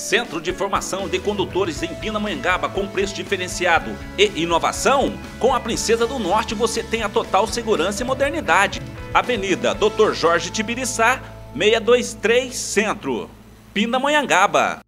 Centro de Formação de Condutores em Pindamonhangaba com preço diferenciado e inovação? Com a Princesa do Norte você tem a total segurança e modernidade. Avenida Dr. Jorge Tibiriçá, 623 Centro, Pindamonhangaba.